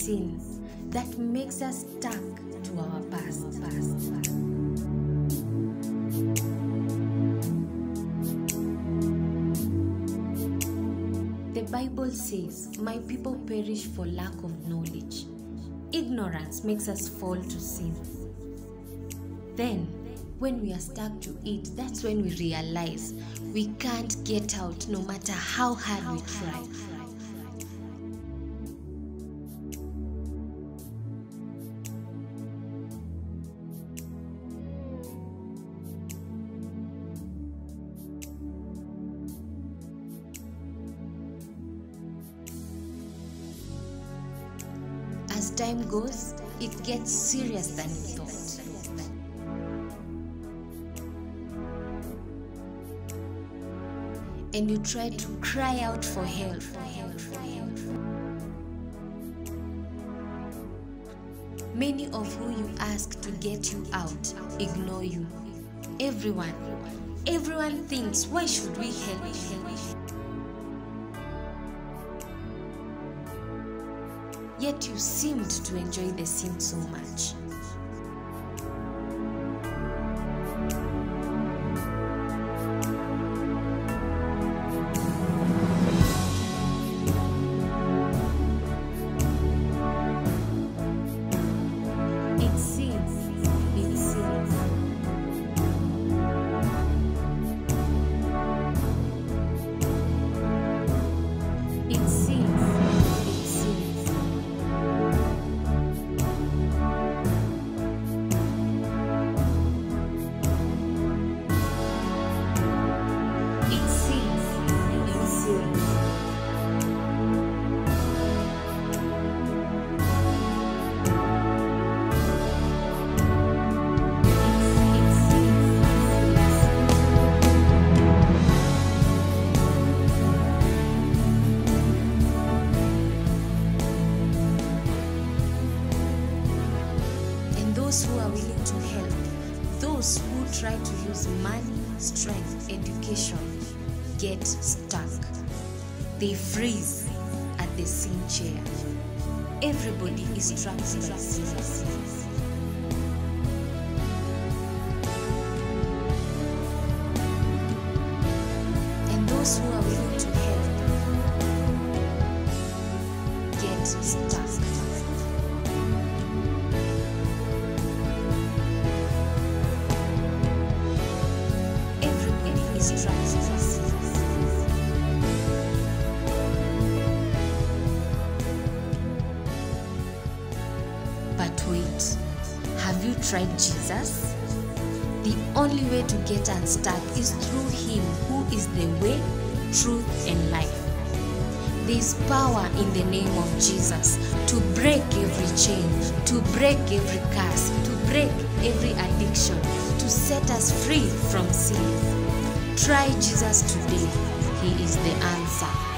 Sin that makes us stuck to our past. past, past. The Bible says, My people perish for lack of knowledge. Ignorance makes us fall to sin. Then, when we are stuck to it, that's when we realize we can't get out no matter how hard we try. As time goes, it gets serious than you thought. And you try to cry out for help. Many of who you ask to get you out ignore you. Everyone, everyone thinks, why should we help Yet you seemed to enjoy the scene so much. Those who are willing to help, those who try to use money, strength, education, get stuck. They freeze at the same chair. Everybody is trapped by. And those who are willing to help get stuck. But wait, have you tried Jesus? The only way to get unstuck is through Him who is the way, truth, and life. There is power in the name of Jesus to break every chain, to break every curse, to break every addiction, to set us free from sin. Try Jesus today. He is the answer.